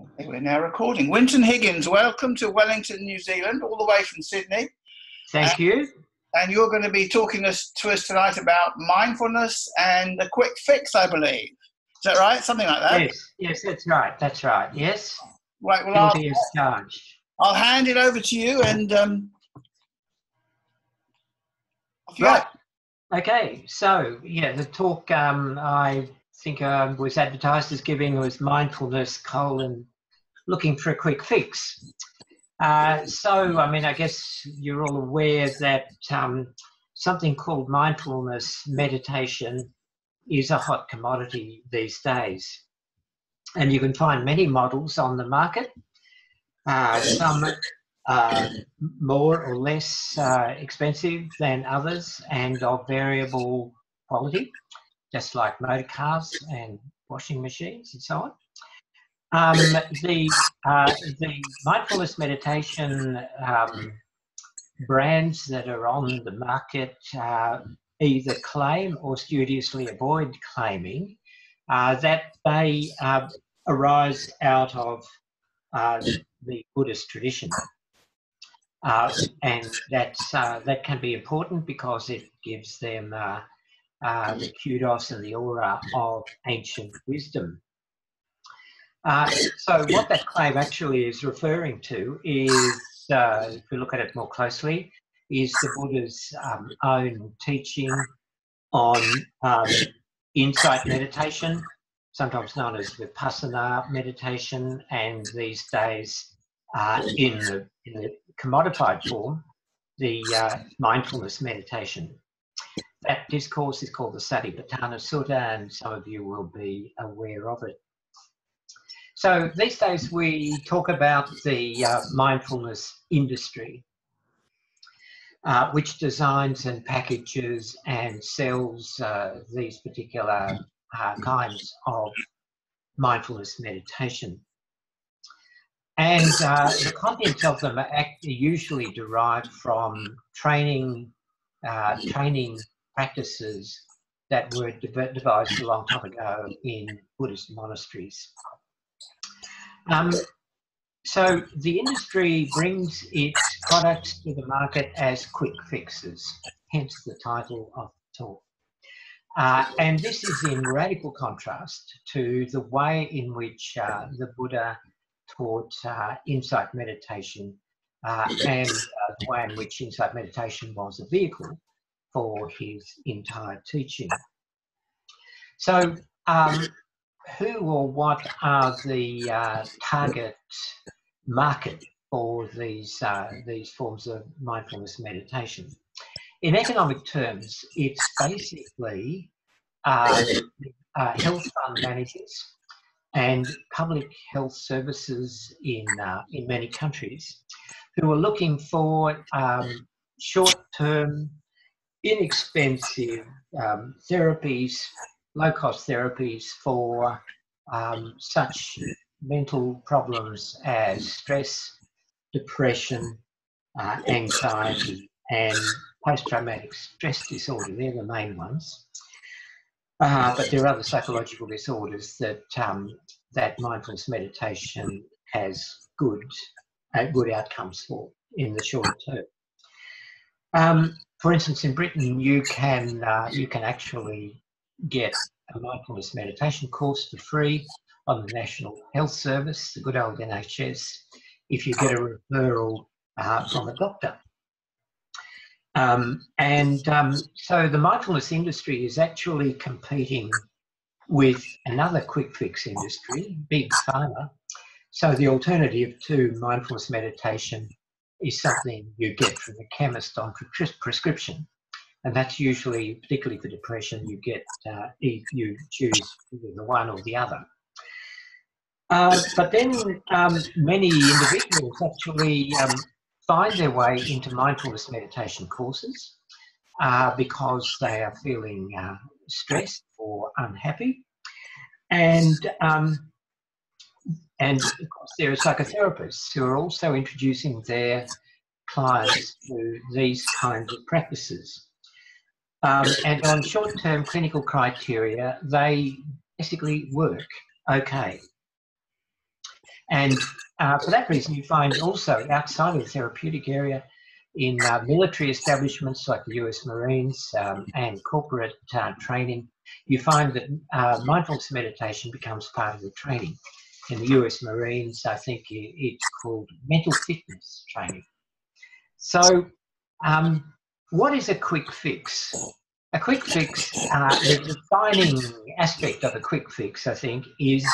Okay, we're now recording. Winton Higgins, welcome to Wellington, New Zealand, all the way from Sydney. Thank you. And you're going to be talking us, to us tonight about mindfulness and the quick fix, I believe. Is that right? Something like that? Yes, yes, that's right. That's right. Yes. Right, well, I'll, as charged. I'll hand it over to you and um, Right. Okay, so yeah, the talk um, I think um, was advertised as giving was mindfulness colon looking for a quick fix. Uh, so I mean, I guess you're all aware that um, something called mindfulness meditation is a hot commodity these days, and you can find many models on the market. Uh, some uh, more or less uh, expensive than others and of variable quality, just like motor cars and washing machines and so on. Um, the, uh, the mindfulness meditation um, brands that are on the market uh, either claim or studiously avoid claiming uh, that they uh, arise out of uh, the Buddhist tradition. Uh, and that's, uh, that can be important because it gives them uh, the kudos and the aura of ancient wisdom. Uh, so, what that claim actually is referring to is, uh, if we look at it more closely, is the Buddha's um, own teaching on um, insight meditation, sometimes known as vipassana meditation, and these days uh, in, the, in the commodified form, the uh, mindfulness meditation. That discourse is called the Satipatthana Sutta, and some of you will be aware of it. So these days we talk about the uh, mindfulness industry, uh, which designs and packages and sells uh, these particular uh, kinds of mindfulness meditation. And uh, the contents of them are usually derived from training, uh, training practices that were devised a long time ago in Buddhist monasteries. Um, so the industry brings its products to the market as quick fixes, hence the title of the talk. Uh, and this is in radical contrast to the way in which uh, the Buddha taught uh, insight meditation uh, and uh, the way in which insight meditation was a vehicle for his entire teaching. So, um, who or what are the uh, target market for these uh, these forms of mindfulness meditation? In economic terms, it's basically uh, uh, health fund managers and public health services in uh, in many countries who are looking for um, short-term, inexpensive um, therapies, low-cost therapies for um, such mental problems as stress, depression, uh, anxiety, and post-traumatic stress disorder. They're the main ones. Uh, but there are other psychological disorders that um, that mindfulness meditation has good uh, good outcomes for in the short term. Um, for instance, in Britain, you can uh, you can actually get a mindfulness meditation course for free on the National Health Service, the good old NHS, if you get a referral uh, from a doctor. Um, and um, so the mindfulness industry is actually competing with another quick fix industry, big pharma. So the alternative to mindfulness meditation is something you get from the chemist on prescription. And that's usually, particularly for depression, you get, uh, you choose the one or the other. Uh, but then um, many individuals actually um, find their way into mindfulness meditation courses uh, because they are feeling uh, stressed or unhappy. And, um, and of course, there are psychotherapists who are also introducing their clients to these kinds of practices. Um, and on short term clinical criteria, they basically work okay. And uh, for that reason, you find also outside of the therapeutic area in uh, military establishments like the US Marines um, and corporate uh, training, you find that uh, mindfulness meditation becomes part of the training. In the US Marines, I think it's called mental fitness training. So, um, what is a quick fix? A quick fix, uh, the defining aspect of a quick fix, I think, is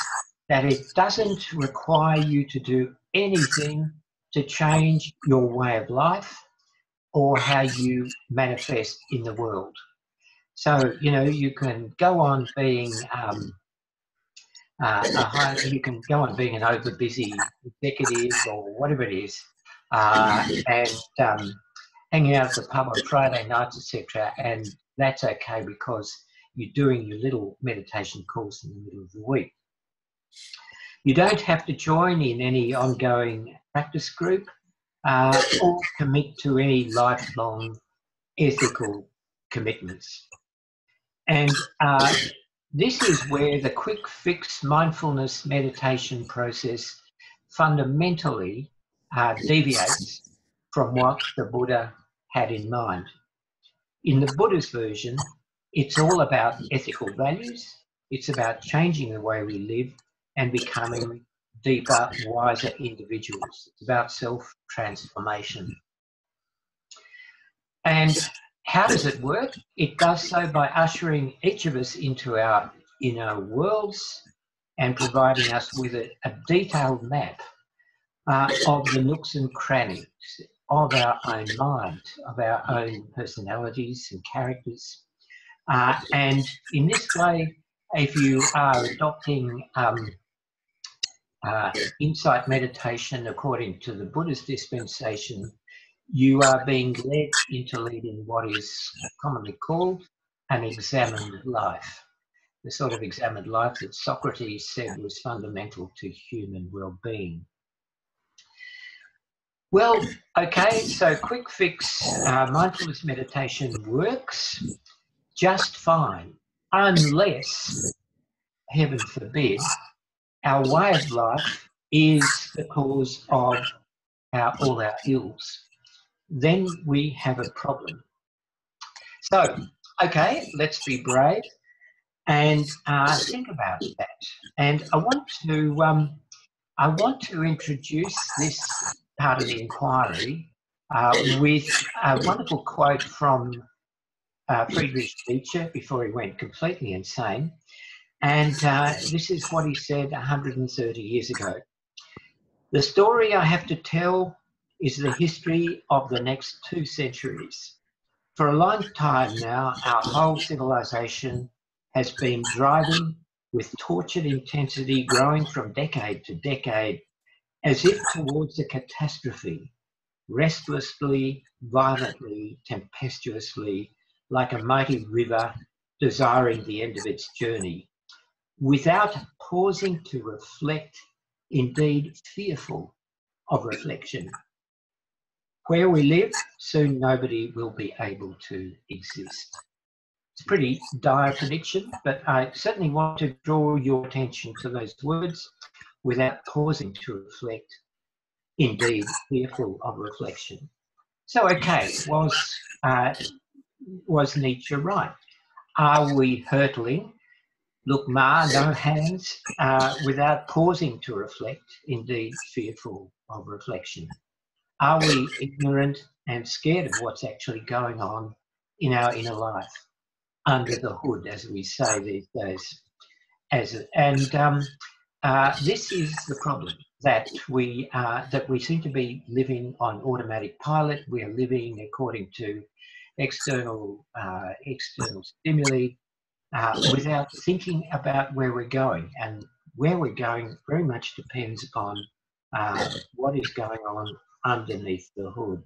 that it doesn't require you to do anything to change your way of life or how you manifest in the world. So, you know, you can go on being um, uh, high, you can go on being an over busy executive or whatever it is, uh, and um, hanging out at the pub on Friday nights, etc. And that's okay because you're doing your little meditation course in the middle of the week. You don't have to join in any ongoing practice group uh, or commit to any lifelong ethical commitments. And uh, this is where the quick fix mindfulness meditation process fundamentally uh, deviates from what the Buddha had in mind. In the Buddha's version, it's all about ethical values, it's about changing the way we live and becoming deeper, wiser individuals. It's about self transformation. And how does it work? It does so by ushering each of us into our inner worlds and providing us with a, a detailed map uh, of the nooks and crannies of our own mind, of our own personalities and characters. Uh, and in this way, if you are adopting um, uh, insight meditation according to the Buddhist dispensation, you are being led into leading what is commonly called an examined life. The sort of examined life that Socrates said was fundamental to human well being. Well, okay, so quick fix uh, mindfulness meditation works just fine, unless, heaven forbid, our way of life is the cause of our, all our ills then we have a problem. So, okay, let's be brave and uh, think about that. And I want to um, I want to introduce this part of the inquiry uh, with a wonderful quote from uh, Friedrich Nietzsche before he went completely insane. And uh, this is what he said 130 years ago. The story I have to tell is the history of the next two centuries. For a long time now, our whole civilization has been driving with tortured intensity, growing from decade to decade, as if towards a catastrophe, restlessly, violently, tempestuously, like a mighty river desiring the end of its journey, without pausing to reflect, indeed fearful of reflection. Where we live, soon nobody will be able to exist. It's a pretty dire prediction, but I certainly want to draw your attention to those words without pausing to reflect, indeed, fearful of reflection. So, okay, was, uh, was Nietzsche right? Are we hurtling? Look, Ma, no hands, uh, without pausing to reflect, indeed, fearful of reflection. Are we ignorant and scared of what's actually going on in our inner life, under the hood, as we say these days? As and um, uh, this is the problem that we uh, that we seem to be living on automatic pilot. We are living according to external uh, external stimuli uh, without thinking about where we're going, and where we're going very much depends upon uh, what is going on underneath the hood.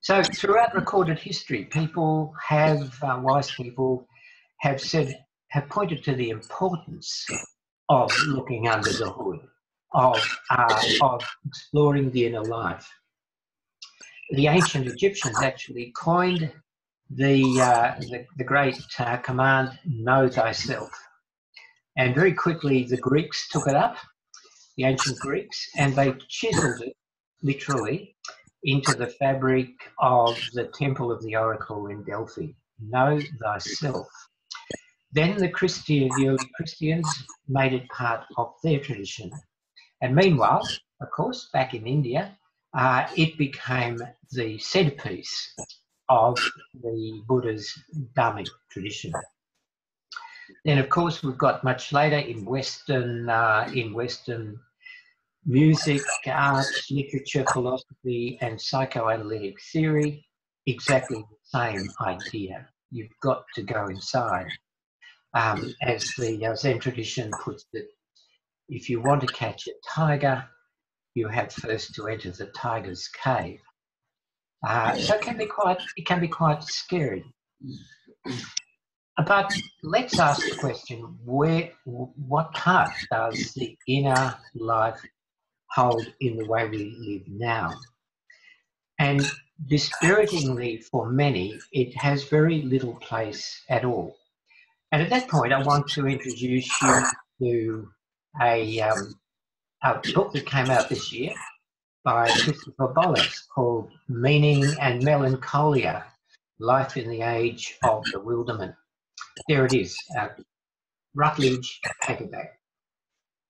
So throughout recorded history, people have, uh, wise people have said, have pointed to the importance of looking under the hood, of, uh, of exploring the inner life. The ancient Egyptians actually coined the, uh, the, the, great uh, command, know thyself. And very quickly, the Greeks took it up the ancient Greeks, and they chiseled it literally into the fabric of the temple of the oracle in Delphi. Know thyself. Then the Christian, the early Christians made it part of their tradition. And meanwhile, of course, back in India, uh, it became the centerpiece of the Buddha's Dhammic tradition. Then, of course, we've got much later in Western uh, in Western music, arts, literature, philosophy, and psychoanalytic theory, exactly the same idea. You've got to go inside. Um, as the Zen tradition puts it, if you want to catch a tiger, you have first to enter the tiger's cave. Uh, so it can be quite it can be quite scary. But let's ask the question: Where, what part does the inner life hold in the way we live now? And dispiritingly, for many, it has very little place at all. And at that point, I want to introduce you to a, um, a book that came out this year by Christopher Bollas called Meaning and Melancholia Life in the Age of Bewilderment. There it is, uh, Routledge paperback.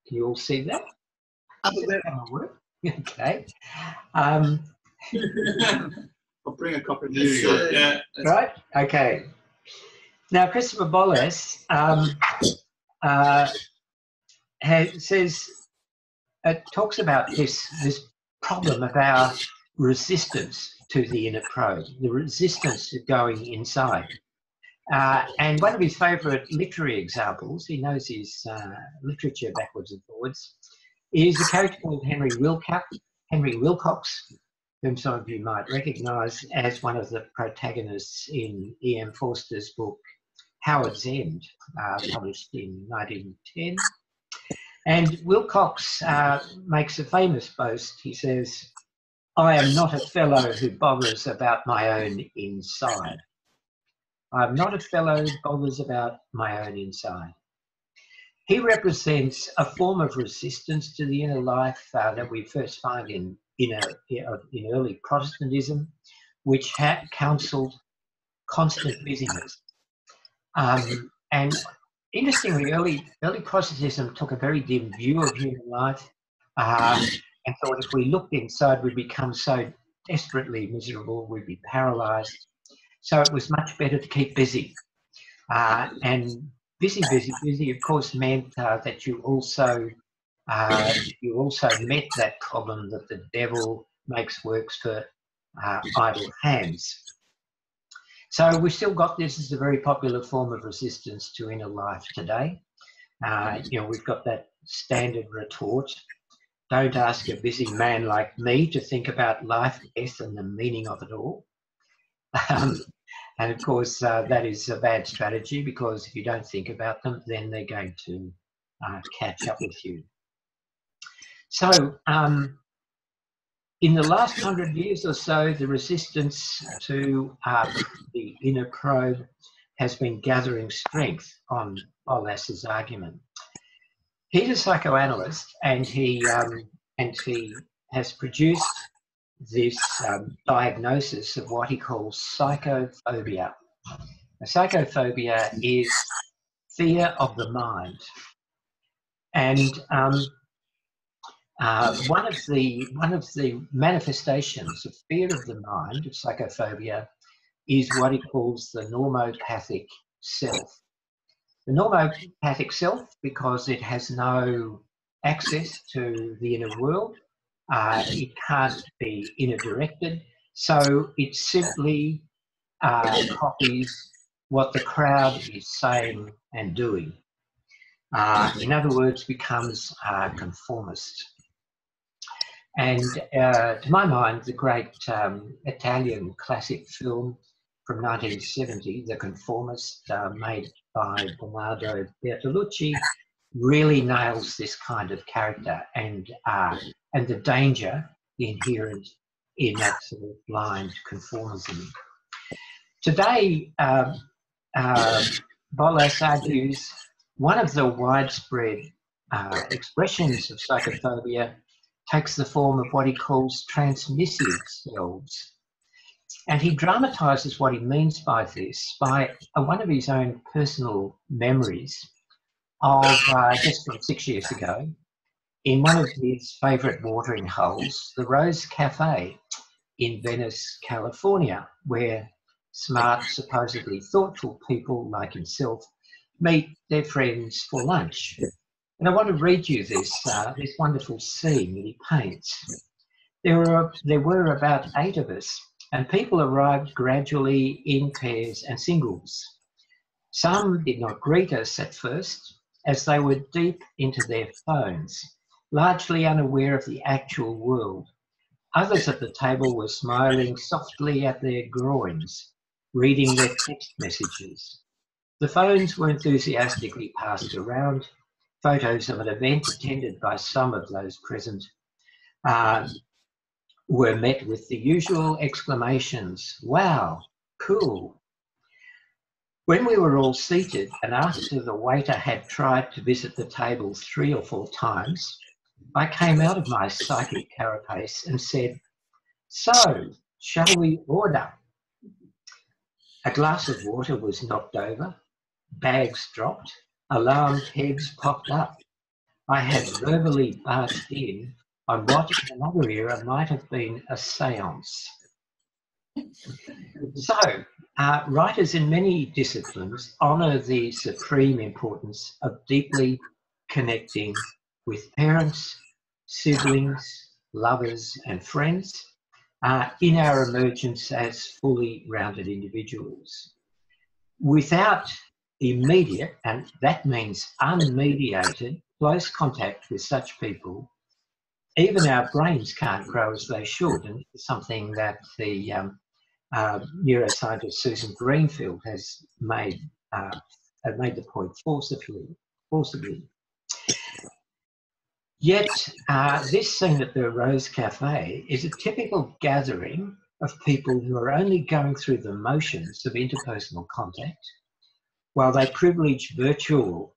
Can you all see that? Okay. Um, I'll bring a copy of New York. Yeah. Right? Okay. Now, Christopher Bollas um, uh, has, says, it uh, talks about this, this problem of our resistance to the inner probe, the resistance to going inside. Uh, and one of his favourite literary examples, he knows his uh, literature backwards and forwards, is a character called Henry Wilcox, Henry Wilcox, whom some of you might recognise as one of the protagonists in E.M. Forster's book Howards End, uh, published in 1910. And Wilcox uh, makes a famous boast. He says, I am not a fellow who bothers about my own inside. I'm not a fellow who bothers about my own inside. He represents a form of resistance to the inner life uh, that we first find in, in, a, in early Protestantism, which had counselled constant busyness. Um, and interestingly, early, early Protestantism took a very dim view of human life uh, and thought if we looked inside, we'd become so desperately miserable, we'd be paralysed. So it was much better to keep busy. Uh, and busy, busy, busy, of course, meant uh, that you also uh, you also met that problem that the devil makes works for uh, idle hands. So we've still got this as a very popular form of resistance to inner life today. Uh, you know, we've got that standard retort. Don't ask a busy man like me to think about life, death, and the meaning of it all. Um, and of course, uh, that is a bad strategy because if you don't think about them, then they're going to uh, catch up with you. So, um, in the last hundred years or so, the resistance to uh, the inner probe has been gathering strength on Bollas's argument. He's a psychoanalyst, and he um, and he has produced this um, diagnosis of what he calls psychophobia. Now, psychophobia is fear of the mind, and um, uh, one of the one of the manifestations of fear of the mind of psychophobia is what he calls the normopathic self. The normopathic self, because it has no access to the inner world, uh, it can't be inner directed, so it simply uh, copies what the crowd is saying and doing. Uh, in other words, becomes conformist. And uh, to my mind, the great um, Italian classic film from 1970, The Conformist, uh, made by Bernardo Bertolucci, really nails this kind of character and uh, and the danger inherent in that sort of blind conformism. Today, uh, uh, Bollas argues one of the widespread uh, expressions of psychophobia takes the form of what he calls transmissive selves. And he dramatises what he means by this by uh, one of his own personal memories of uh, just from six years ago in one of his favourite watering holes, the Rose Cafe in Venice, California, where smart, supposedly thoughtful people like himself meet their friends for lunch. And I want to read you this, uh, this wonderful scene that he paints. There were, there were about eight of us, and people arrived gradually in pairs and singles. Some did not greet us at first, as they were deep into their phones, largely unaware of the actual world. Others at the table were smiling softly at their groins, reading their text messages. The phones were enthusiastically passed around, photos of an event attended by some of those present uh, were met with the usual exclamations wow, cool. When we were all seated and after the waiter had tried to visit the table three or four times, I came out of my psychic carapace and said, So, shall we order? A glass of water was knocked over, bags dropped, alarmed heads popped up. I had verbally barged in on what in another era might have been a seance. So, uh, writers in many disciplines honour the supreme importance of deeply connecting with parents, siblings, lovers, and friends uh, in our emergence as fully rounded individuals. Without immediate, and that means unmediated, close contact with such people, even our brains can't grow as they should. And it's something that the um, uh, neuroscientist Susan Greenfield has made, uh, made the point forcibly. forcibly. Yet, uh, this scene at the Rose Cafe is a typical gathering of people who are only going through the motions of interpersonal contact while they privilege virtual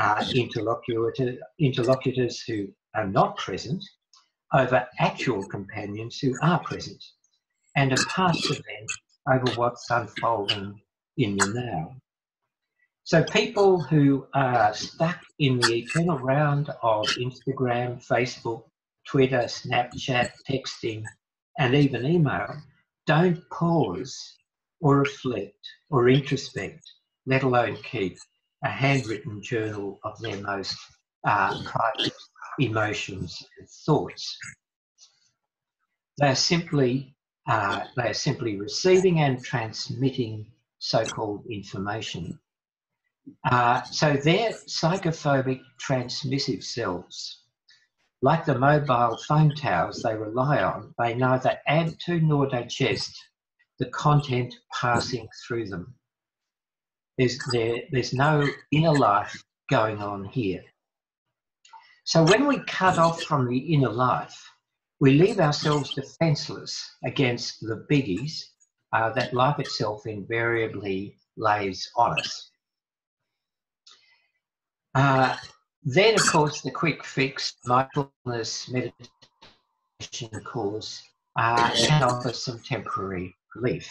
uh, interlocutor, interlocutors who are not present over actual companions who are present and a past event over what's unfolding in the now. So people who are stuck in the eternal round of Instagram, Facebook, Twitter, Snapchat, texting, and even email don't pause or reflect or introspect, let alone keep a handwritten journal of their most uh, private emotions and thoughts. They're simply uh, they are simply receiving and transmitting so-called information. Uh, so they're psychophobic transmissive selves. Like the mobile phone towers they rely on, they neither add to nor digest the content passing through them. There's, there, there's no inner life going on here. So when we cut off from the inner life, we leave ourselves defenseless against the biggies uh, that life itself invariably lays on us. Uh, then, of course, the quick fix mindfulness meditation course uh, can offer some temporary relief,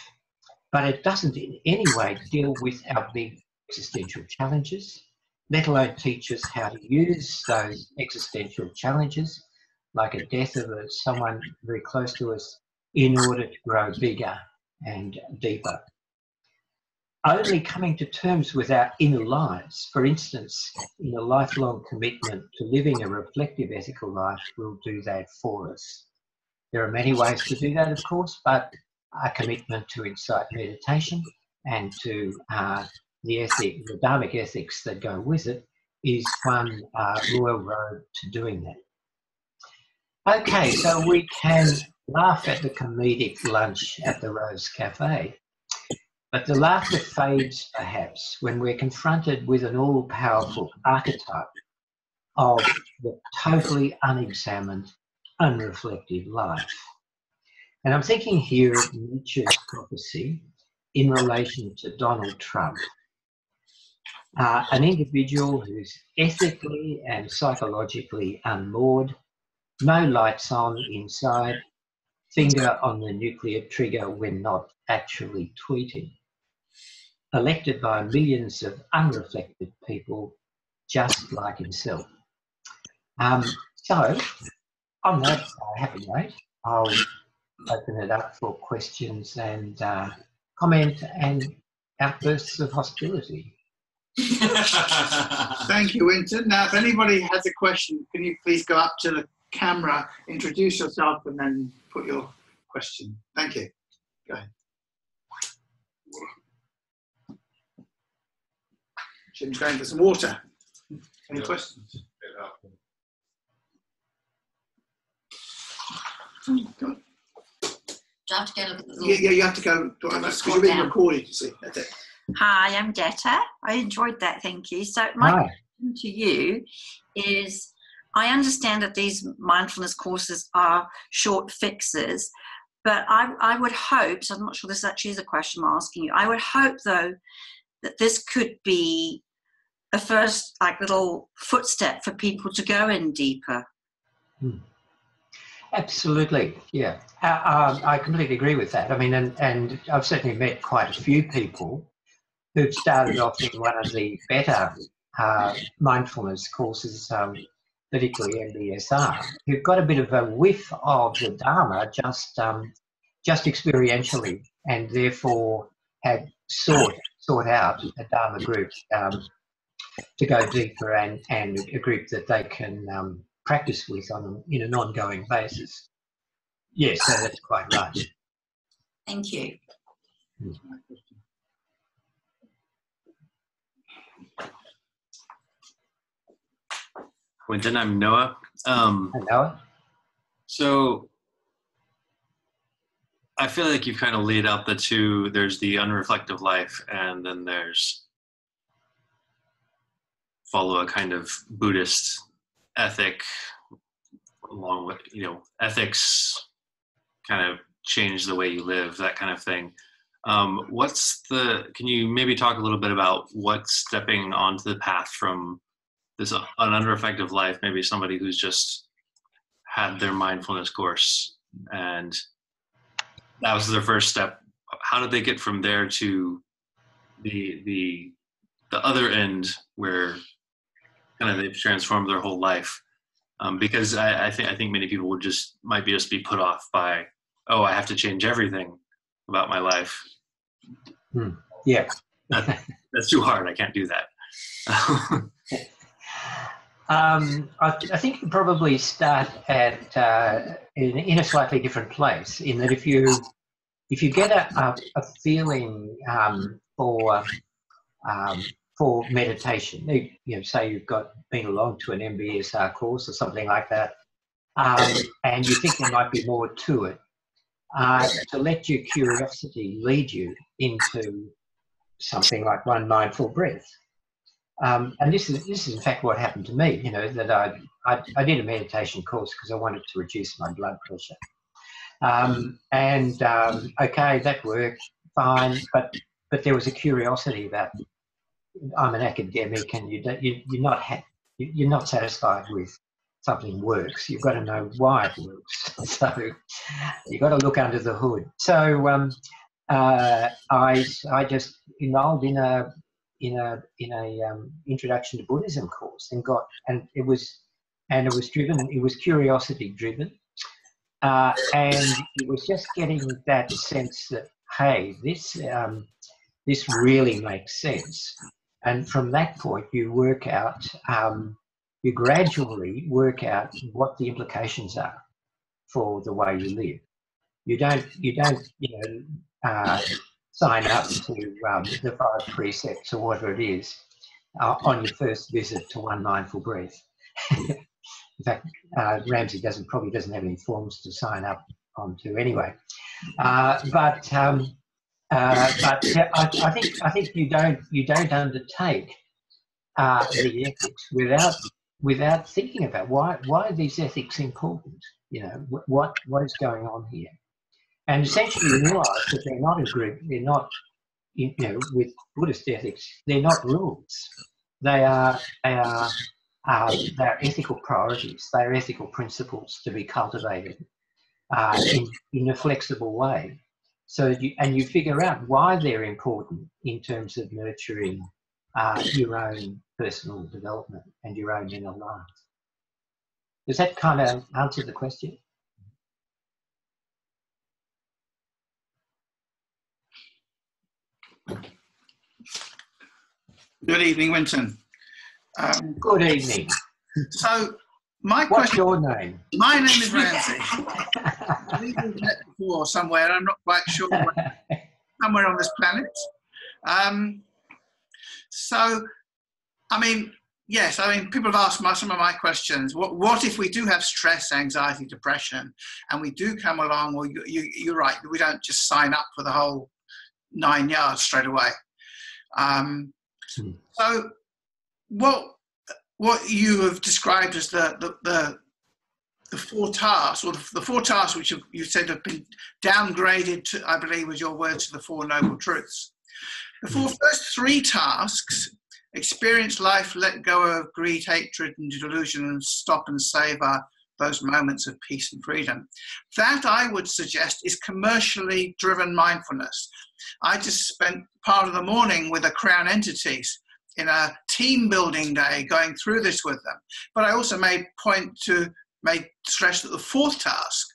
but it doesn't in any way deal with our big existential challenges, let alone teach us how to use those existential challenges, like a death of someone very close to us, in order to grow bigger and deeper only coming to terms with our inner lives, for instance, in a lifelong commitment to living a reflective ethical life, will do that for us. There are many ways to do that, of course, but a commitment to insight meditation and to uh, the ethic, the Dharmic ethics that go with it, is one uh, royal road to doing that. Okay, so we can laugh at the comedic lunch at the Rose Cafe but the laughter fades perhaps when we're confronted with an all powerful archetype of the totally unexamined, unreflective life. And I'm thinking here of Nietzsche's prophecy in relation to Donald Trump. Uh, an individual who's ethically and psychologically unmoored, no lights on inside, finger on the nuclear trigger when not actually tweeting. Elected by millions of unreflected people just like himself. Um, so, on that happy note, I'll open it up for questions and uh, comment and outbursts of hostility. Thank you, Winton. Now, if anybody has a question, can you please go up to the camera, introduce yourself, and then put your question. Thank you. Go ahead. Jim's going for some water. Any Yeah. questions? Oh, go on. Do I have to go look at the little... Yeah, yeah, you have to go because you're being recorded, you see. That's it. Hi, I'm Detta. I enjoyed that, thank you. So my Hi. question to you is, I understand that these mindfulness courses are short fixes, but I, I would hope, so I'm not sure this actually is a question I'm asking you, I would hope though that this could be a first like little footstep for people to go in deeper. Absolutely, yeah. Uh, um, I completely agree with that. I mean, and, and I've certainly met quite a few people who've started off in one of the better uh, mindfulness courses, um, particularly MBSR, who've got a bit of a whiff of the Dharma just um, just experientially, and therefore had sought sought out a Dharma group um, to go deeper and, and a group that they can um, practice with on an, in an ongoing basis. Yes, so that's quite right. Thank you. Winton, I'm Noah. Um, Hello. so I feel like you've kind of laid out the two. There's the unreflective life, and then there's follow a kind of Buddhist ethic, along with you know ethics, kind of change the way you live, that kind of thing. Um, what's the? Can you maybe talk a little bit about what's stepping onto the path from this an unreflective life? Maybe somebody who's just had their mindfulness course and that was their first step. How did they get from there to the the the other end where kind of they've transformed their whole life? Um, because I, I think I think many people would just might be just be put off by oh I have to change everything about my life. Yeah. That's too hard. I can't do that. Um, I, I think you probably start at uh, in, in a slightly different place. In that, if you if you get a, a, a feeling um, for um, for meditation, you, know, say you've got been along to an MBSR course or something like that, um, and you think there might be more to it, uh, to let your curiosity lead you into something like one mindful breath. Um, and this is this is in fact what happened to me. You know that I I, I did a meditation course because I wanted to reduce my blood pressure, um, and um, okay that worked fine, but but there was a curiosity that I'm an academic and you don't, you you're not ha- you- you're not satisfied with something works. You've got to know why it works. so you've got to look under the hood. So um, uh, I I just enrolled in a in a in a um, introduction to Buddhism course and got and it was and it was driven it was curiosity driven uh, and it was just getting that sense that hey this um, this really makes sense and from that point you work out um, you gradually work out what the implications are for the way you live you don't you don't you know uh, sign up to um, the five precepts or whatever it is uh, on your first visit to one mindful breath. In fact, uh, Ramsey doesn't probably doesn't have any forms to sign up onto anyway. Uh, but um, uh, but I, I think I think you don't you don't undertake uh, the ethics without without thinking about why why are these ethics important? You know what what is going on here? and essentially realize that they're not a group, they're not you know, with Buddhist ethics, they're not rules. They are they are uh, they're ethical priorities. They're ethical principles to be cultivated uh, in, in a flexible way. So you, and you figure out why they're important in terms of nurturing uh, your own personal development and your own inner life. Does that kind of answer the question? Good evening, Winton. Um, Good evening. so, my What's question. your name? My name is Ramsey. We've met before somewhere. I'm not quite sure. somewhere on this planet. Um, so, I mean, yes. I mean, people have asked my, some of my questions. What, what if we do have stress, anxiety, depression, and we do come along? Well, you, you, you're right. We don't just sign up for the whole nine yards straight away. Um, Hmm. so, what what you have described as the the, the the four tasks, or the, the four tasks which you, you said have been downgraded to, I believe was your word, to the Four Noble Truths. The four mm-hmm. first three tasks experience life, let go of greed, hatred, and delusion, and stop and savor those moments of peace and freedom. That I would suggest is commercially driven mindfulness. I just spent part of the morning with the Crown entities in a team building day going through this with them. But I also made point to make stress that the fourth task,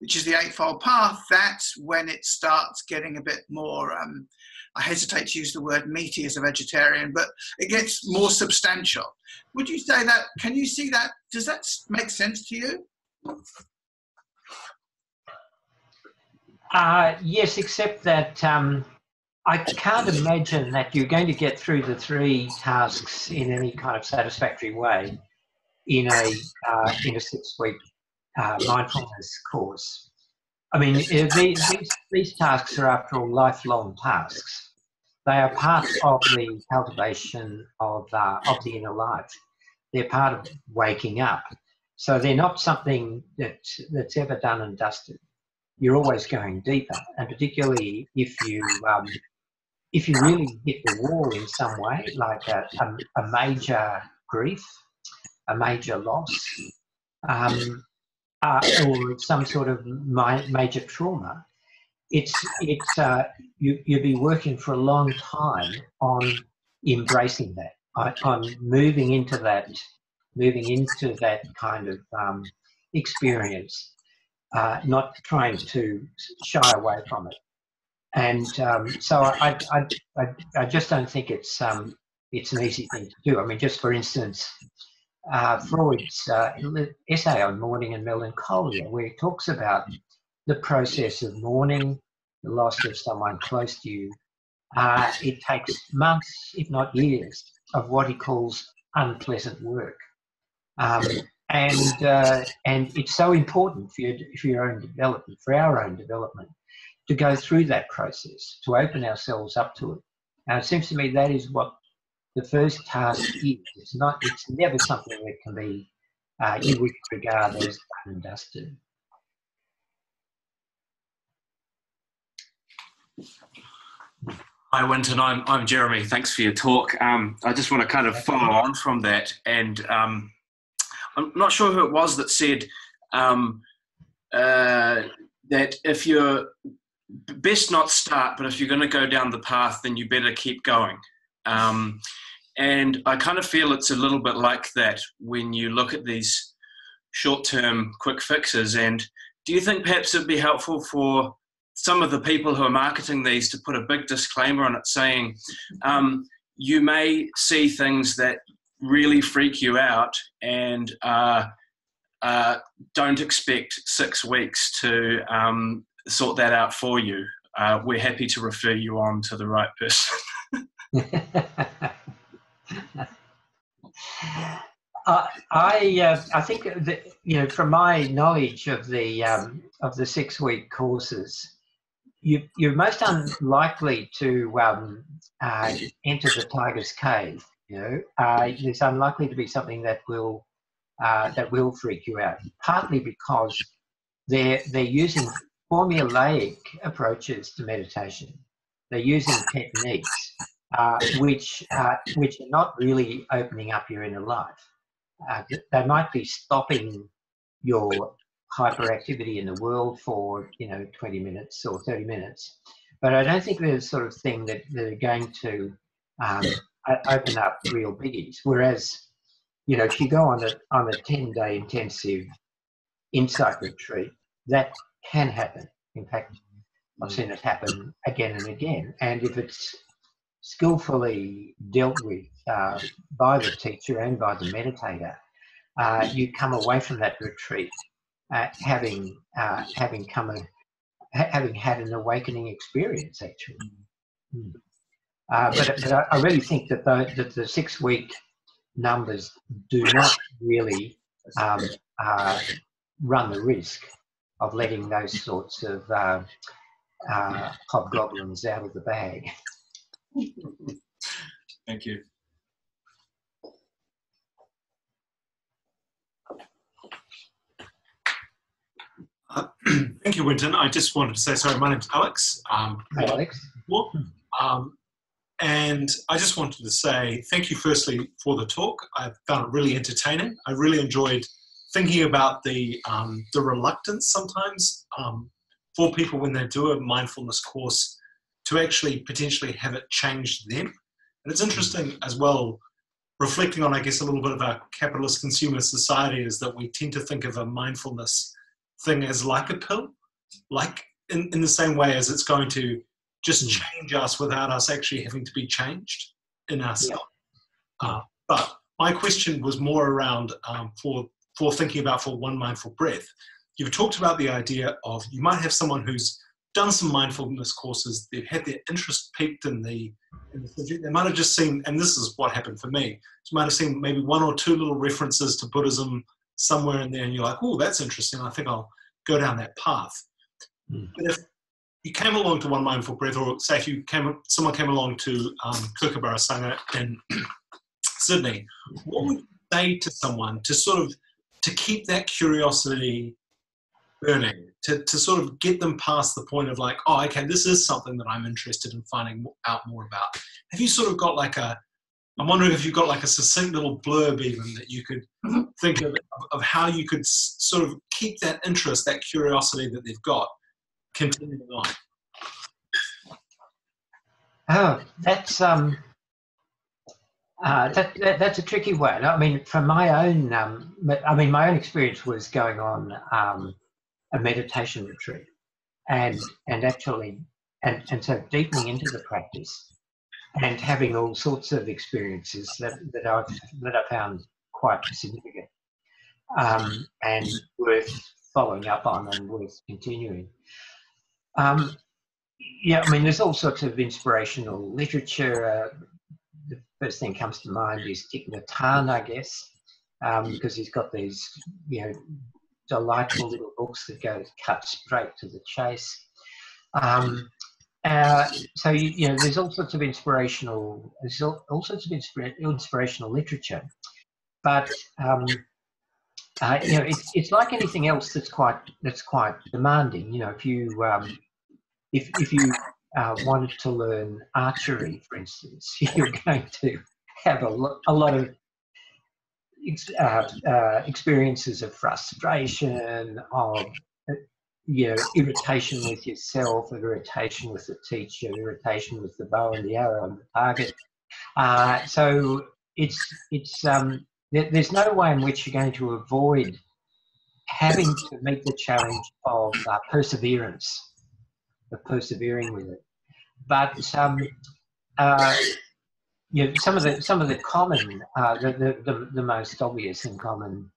which is the Eightfold Path, that's when it starts getting a bit more. Um, I hesitate to use the word meaty as a vegetarian, but it gets more substantial. Would you say that? Can you see that? Does that make sense to you? Uh, yes, except that um, I can't imagine that you're going to get through the three tasks in any kind of satisfactory way in a uh, in a six week uh, mindfulness course. I mean, these, these, these tasks are, after all, lifelong tasks. They are part of the cultivation of uh, of the inner life. They're part of waking up. So they're not something that that's ever done and dusted you're always going deeper, and particularly if you um, if you really hit the wall in some way, like a, a, a major grief, a major loss, um, uh, or some sort of mi- major trauma, it's it's uh, you you'll be working for a long time on embracing that, on, on moving into that, moving into that kind of um, experience uh, not trying to shy away from it. And um, so I, I, I, I, just don't think it's um, it's an easy thing to do. I mean, just for instance, uh, Freud's uh, essay on mourning and melancholia, where he talks about the process of mourning, the loss of someone close to you. Uh, it takes months, if not years, of what he calls unpleasant work. Um, and uh, and it's so important for your for your own development, for our own development, to go through that process, to open ourselves up to it. And it seems to me that is what the first task is. It's not. It's never something that can be uh, you would regard as done and dusted. Hi, Winton. I'm, I'm Jeremy. Thanks for your talk. Um, I just want to kind of follow on from that. And um, I'm not sure who it was that said um, uh, that if you're best not start, but if you're going to go down the path, then you better keep going. Um, and I kind of feel it's a little bit like that when you look at these short term quick fixes. And do you think perhaps it'd be helpful for some of the people who are marketing these to put a big disclaimer on it saying um, you may see things that really freak you out and uh, uh, don't expect six weeks to um, sort that out for you. Uh, we're happy to refer you on to the right person. Uh, I uh, I think that you know from my knowledge of the um, of the six week courses, you you're most unlikely to um, uh, enter the tiger's cave. You know, uh, it's unlikely to be something that will uh, that will freak you out. Partly because they're they're using formulaic approaches to meditation. they're using techniques uh, which uh, which are not really opening up your inner life. Uh, they might be stopping your hyperactivity in the world for you know 20 minutes or 30 minutes, but I don't think they're the sort of thing that they're going to um, open up real biggies. Whereas, you know, if you go on a on a 10 day intensive insight retreat, that can happen. In fact, I've seen it happen again and again. And if it's skillfully dealt with uh, by the teacher and by the meditator, uh, you come away from that retreat uh, having uh, having come a, having had an awakening experience actually. Mm. but, but I, really think that the, that the six week numbers do not really um, uh, run the risk of letting those sorts of uh, uh, hobgoblins out of the bag. Thank you. Uh, thank you, Winton. I just wanted to say, sorry, my name's Alex. Um, Alex. Um, and I just wanted to say thank you, firstly, for the talk. I found it really entertaining. I really enjoyed thinking about the um, the reluctance sometimes um, for people when they do a mindfulness course to actually potentially have it change them. And it's interesting as well, reflecting on, I guess, a little bit of our capitalist consumer society, is that we tend to think of a mindfulness thing as like a pill, like in, in the same way as it's going to just hmm. change us without us actually having to be changed in ourselves. Yeah. Uh, but my question was more around um, for for thinking about for one mindful breath. You've talked about the idea of you might have someone who's done some mindfulness courses, they've had their interest peaked in the, in the subject. They might have just seen, and this is what happened for me, you might have seen maybe one or two little references to Buddhism somewhere in there, and you're like, oh, that's interesting. I think I'll go down that path. Mm. But if you came along to One Mindful Breath, or say if you came, someone came along to um, Kookaburra Sangha in Sydney, what would you say to someone to sort of to keep that curiosity burning, to, to sort of get them past the point of like, oh, okay, this is something that I'm interested in finding out more about. Have you sort of got like a, I'm wondering if you've got like a succinct little blurb even that you could mm-hmm. think of, of how you could sort of keep that interest, that curiosity that they've got continuing on. Oh, that's um, uh, that, that, that's a tricky one. I mean, from my own, um, I mean, my own experience was going on um, a meditation retreat, and and actually, and and so deepening into the practice, and having all sorts of experiences that that I've that I found quite significant, um, and worth following up on and worth continuing. Um, yeah, I mean, there's all sorts of inspirational literature. Uh, the first thing comes to mind is Thich Nhat Hanh, I guess, um, because he's got these, you know, delightful little books that go cut straight to the chase. Um, uh, so you, you, know, there's all sorts of inspirational, there's all, all sorts of inspira- inspirational literature, but um, uh, you know, it's, it's like anything else that's quite that's quite demanding. You know, if you um, if if you uh, wanted to learn archery, for instance, you're going to have a, lo- a lot of uh, uh, experiences of frustration, of you know, irritation with yourself, irritation with the teacher, irritation with the bow and the arrow and the target. Uh, so it's it's um, there, there's no way in which you're going to avoid having to meet the challenge of uh, perseverance, of persevering with it. But um, uh, you know, some of the some of the common, uh, the, the, the, the, most obvious and common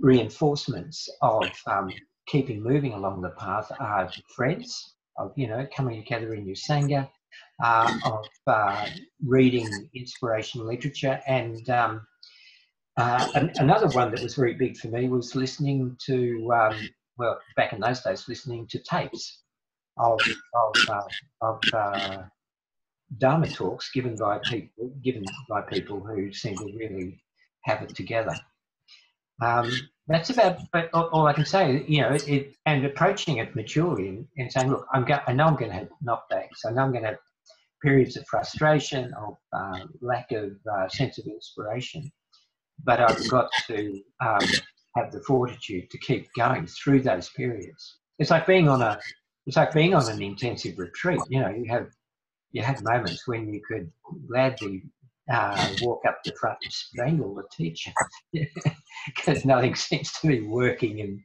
reinforcements of um, keeping moving along the path are friends, of you know coming together in your sangha, uh, of uh, reading inspirational literature, and um, uh, an, another one that was very big for me was listening to um, well back in those days listening to tapes of of, uh, of uh, Dharma talks given by people, given by people who seem to really have it together. Um, that's about but all all I can say. You know, it, and approaching it maturely and, and saying, look, I'm go- I know I'm going to have knockbacks. I know I'm going to have periods of frustration, of uh, lack of uh, sense of inspiration, but I've got to um, have the fortitude to keep going through those periods. It's like being on a it's like being on an intensive retreat. You know, you have you have moments when you could gladly uh, walk up the front and strangle the teacher because nothing seems to be working and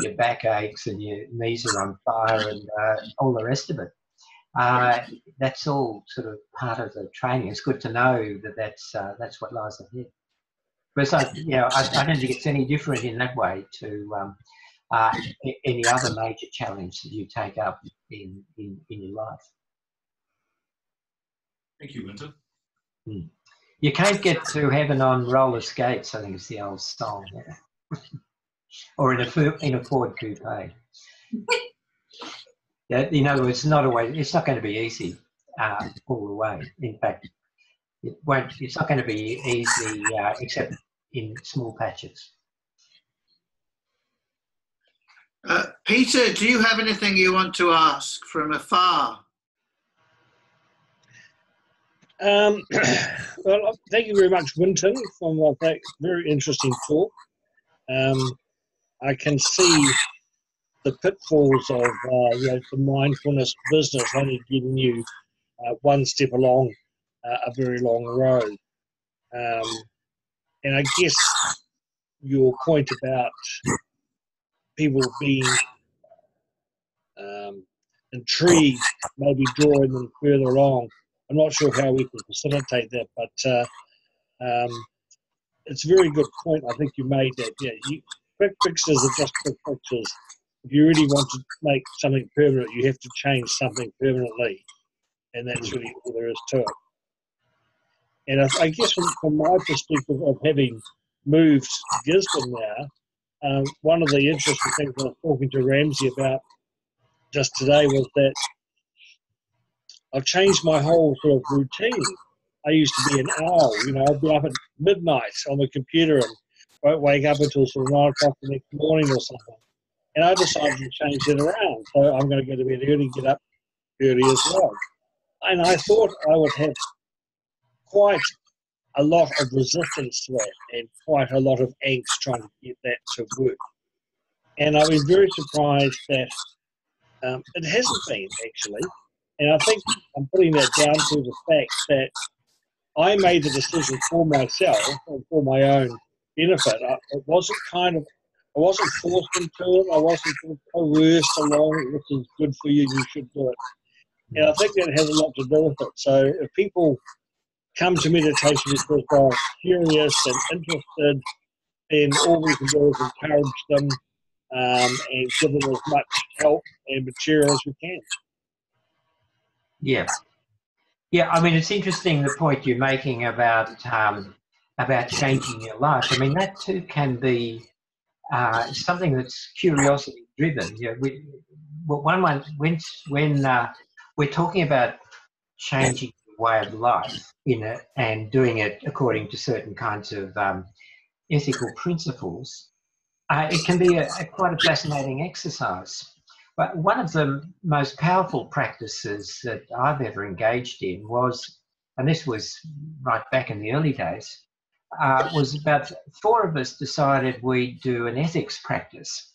your back aches and your knees are on fire and uh, all the rest of it. Uh, that's all sort of part of the training. It's good to know that that's uh, that's what lies ahead. But so, you know, I, I don't think it's any different in that way to um, uh, any other major challenge that you take up in, in, in your life. Thank you, Winton. You can't get to heaven on roller skates, I think is the old song. Yeah. or in a, in a Ford coupe. yeah, in other words, it's not always, it's not going to be easy uh, all the way. In fact, it won't, it's not going to be easy uh, except in small patches. Uh, Peter, do you have anything you want to ask from afar? Um, well, thank you very much, Winton, for that very interesting talk. Um, I can see the pitfalls of uh, you know, the mindfulness business only giving you uh, one step along uh, a very long road. Um, and I guess your point about people being um, intrigued, maybe drawing them further along. I'm not sure how we can facilitate that, but uh, um, it's a very good point. I think you made that. Yeah, you, quick fixes are just quick fixes. If you really want to make something permanent, you have to change something permanently, and that's really all there is to it. And I, I guess from, from my perspective of having moved to Gisborne now, um, one of the interesting things I was talking to Ramsey about just today was that I've changed my whole sort of routine. I used to be an owl, you know, I'd be up at midnight on the computer and won't wake up until sort of nine o'clock the next morning or something. And I decided to change it around. So I'm going to go to bed early, get up early as well. And I thought I would have quite a lot of resistance to that and quite a lot of angst trying to get that to work. And I was very surprised that um, it hasn't been actually. And I think I'm putting that down to the fact that I made the decision for myself and for my own benefit. I, it wasn't kind of, I wasn't forced into it. I wasn't coerced along. This is good for you. You should do it. And I think that has a lot to do with it. So if people come to meditation because they're curious and interested, then all we can do is encourage them um, and give them as much help and material as we can. Yeah. Yeah, I mean, it's interesting the point you're making about um, about changing your life. I mean, that too can be uh, something that's curiosity driven. You know, we, one one when when uh, we're talking about changing way of life in it and doing it according to certain kinds of um, ethical principles, uh, it can be a, a quite a fascinating exercise. But one of the most powerful practices that I've ever engaged in was, and this was right back in the early days, uh, was about four of us decided we'd do an ethics practice.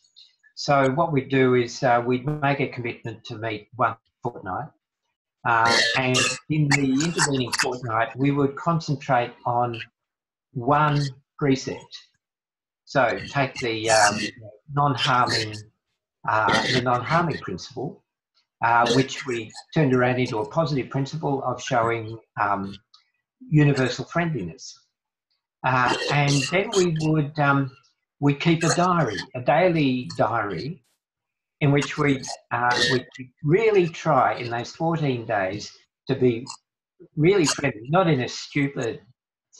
So what we'd do is uh, we'd make a commitment to meet one fortnight. Uh, and in the intervening fortnight, we would concentrate on one precept. So take the um, non-harming uh, the non-harming principle, uh, which we turned around into a positive principle of showing um, universal friendliness. Uh, and then we would um, we keep a diary, a daily diary, in which we uh, we really try in those 14 days to be really friendly, not in a stupid,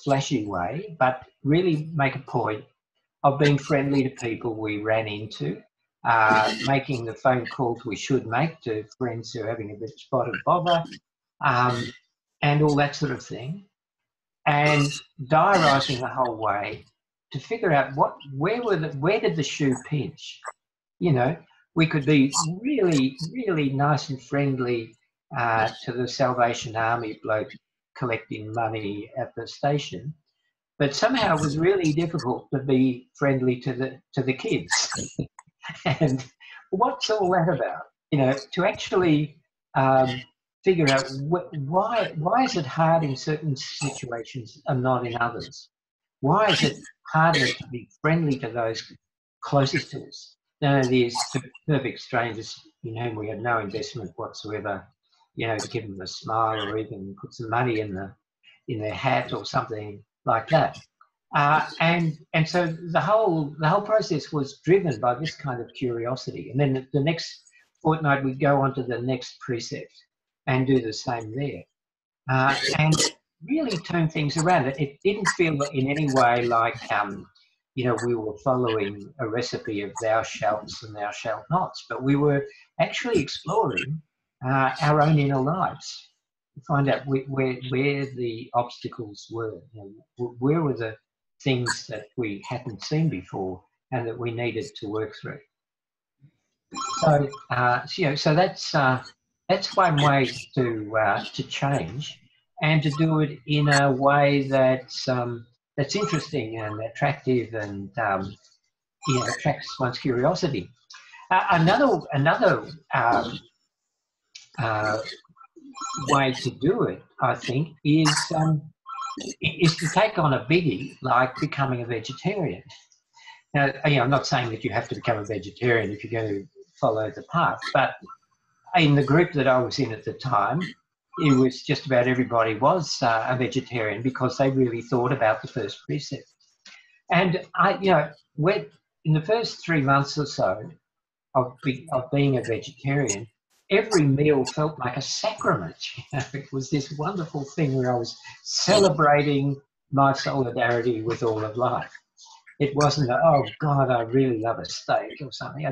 flashy way, but really make a point of being friendly to people we ran into, uh, making the phone calls we should make to friends who are having a bit of bother, um, and all that sort of thing. And diarising the whole way to figure out what where were the where did the shoe pinch? You know, we could be really, really nice and friendly uh, to the Salvation Army bloke collecting money at the station, but somehow it was really difficult to be friendly to the to the kids. and what's all that about? You know, to actually um, figure out wh- why why is it hard in certain situations and not in others? Why is it harder to be friendly to those closest to us it is to perfect strangers in whom we have no investment whatsoever? You know, to give them a smile or even put some money in the in their hat or something like that. Uh, and and so the whole the whole process was driven by this kind of curiosity. And then the next fortnight we'd go on to the next precept and do the same there, uh, and really turn things around. It, it didn't feel in any way like um, you know we were following a recipe of thou shalts and thou shalt nots, but we were actually exploring uh, our own inner lives to find out where, where, the obstacles were, you know, where were the things that we hadn't seen before and that we needed to work through. So, uh, you know, so that's uh, that's one way to uh, to change, and to do it in a way that's um, that's interesting and attractive and um, you know, attracts one's curiosity. Uh, another another um, uh, way to do it, I think, is um, is to take on a biggie like becoming a vegetarian. Now, you know, I'm not saying that you have to become a vegetarian if you're going to follow the path, but in the group that I was in at the time, it was just about everybody was uh, a vegetarian because they really thought about the first precept. And I, you know, in the first three months or so of, be, of being a vegetarian, every meal felt like a sacrament. You know, it was this wonderful thing where I was celebrating my solidarity with all of life. It wasn't, a, oh God, I really love a steak or something.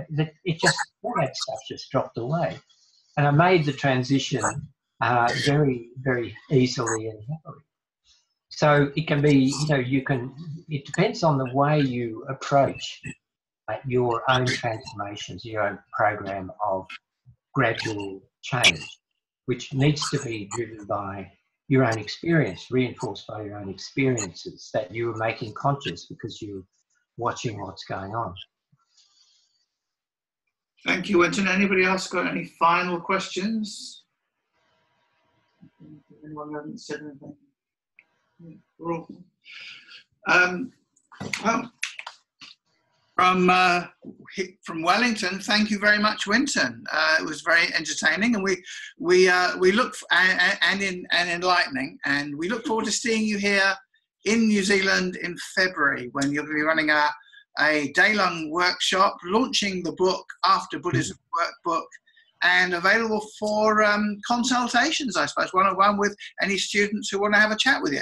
It just, all that stuff just dropped away. And I made the transition uh, very, very easily and happily. So it can be, you know, you can, it depends on the way you approach uh, your own transformations, your own program of gradual change, which needs to be driven by your own experience, reinforced by your own experiences that you are making conscious because you're watching what's going on. Thank you, Winton. Anybody else got any final questions? Anything? Um, well, from uh, from Wellington, thank you very much, Winton. Uh, it was very entertaining, and we we uh, we look and, and in and enlightening, and we look forward to seeing you here in New Zealand in February when you're going to be running a a day-long workshop launching the book After Buddhism Workbook and available for um, consultations, I suppose, one-on-one with any students who want to have a chat with you.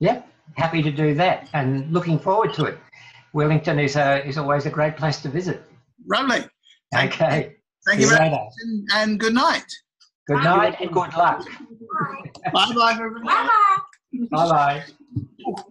Yep, happy to do that and looking forward to it. Wellington is, a, is always a great place to visit. Lovely. Thank okay. You. Thank you very much and, and, good night. Good night and good luck. Bye bye, everybody. Bye bye. Bye bye.